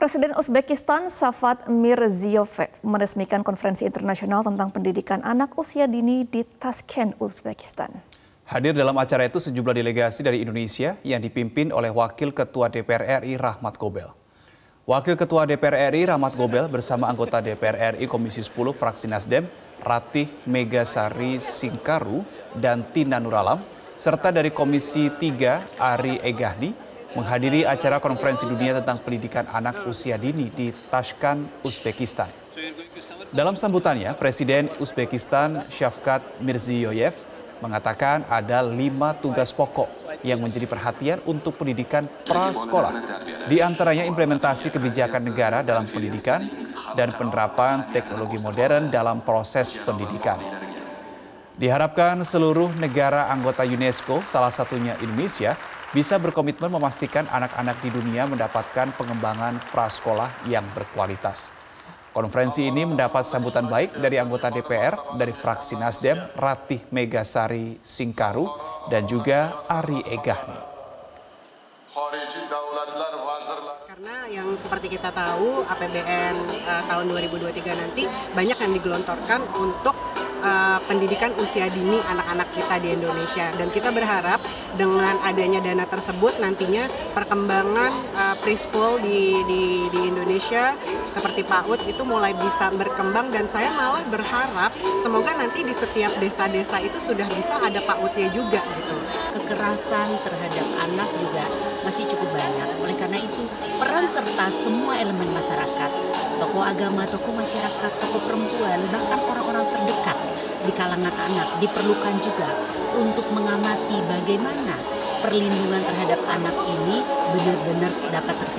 Presiden Uzbekistan Shafat Mirziyoyev meresmikan konferensi internasional tentang pendidikan anak usia dini di Tashkent, Uzbekistan. Hadir dalam acara itu sejumlah delegasi dari Indonesia yang dipimpin oleh Wakil Ketua DPR RI Rahmat Gobel. Wakil Ketua DPR RI Rahmat Gobel bersama anggota DPR RI Komisi 10 fraksi Nasdem Ratih Megasari Singkaru dan Tina Nuralam serta dari Komisi 3 Ari Egahni menghadiri acara konferensi dunia tentang pendidikan anak usia dini di Tashkent, Uzbekistan. Dalam sambutannya, Presiden Uzbekistan Shavkat Mirziyoyev mengatakan ada lima tugas pokok yang menjadi perhatian untuk pendidikan prasekolah. Di antaranya implementasi kebijakan negara dalam pendidikan dan penerapan teknologi modern dalam proses pendidikan. Diharapkan seluruh negara anggota UNESCO, salah satunya Indonesia, bisa berkomitmen memastikan anak-anak di dunia mendapatkan pengembangan prasekolah yang berkualitas. Konferensi ini mendapat sambutan baik dari anggota DPR dari fraksi Nasdem Ratih Megasari Singkaru dan juga Ari Egahni. Karena yang seperti kita tahu APBN eh, tahun 2023 nanti banyak yang digelontorkan untuk uh, pendidikan usia dini anak-anak kita di Indonesia dan kita berharap dengan adanya dana tersebut nantinya perkembangan uh, preschool di, di di Indonesia seperti PAUD itu mulai bisa berkembang dan saya malah berharap semoga nanti di setiap desa-desa itu sudah bisa ada PAUDnya juga gitu. Kekerasan terhadap anak juga masih cukup banyak. Oleh karena itu peran serta semua elemen masyarakat, tokoh agama, tokoh masyarakat, tokoh perempuan, bahkan orang-orang terdekat di kalangan anak diperlukan juga untuk mengamati bagaimana perlindungan terhadap anak ini benar-benar dapat tercapai